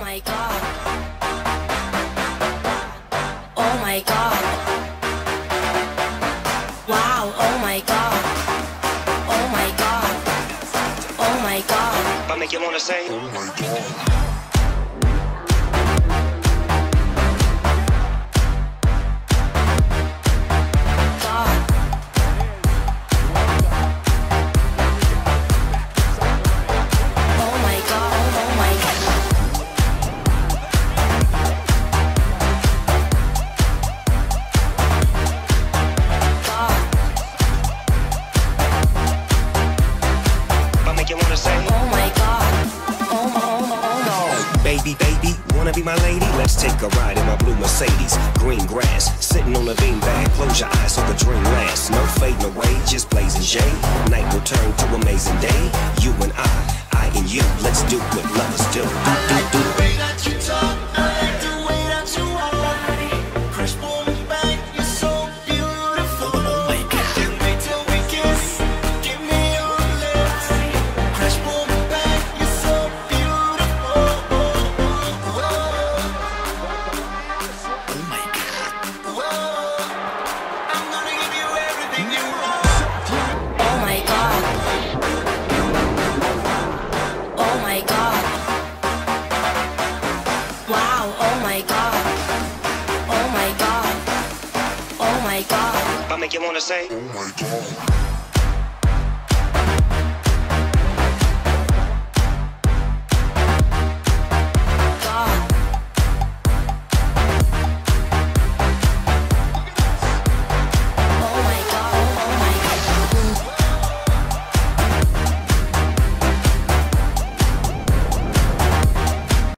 my god. Oh my god. Wow, oh my god. Oh my god. Oh my god. If I make you wanna say, Oh my god. Baby, baby, wanna be my lady? Let's take a ride in my blue Mercedes. Green grass, sitting on a beanbag. Close your eyes so the dream lasts. No fading away, just blazing shade. Night will turn to amazing day. My god. My god. I make you wanna say, Oh my god.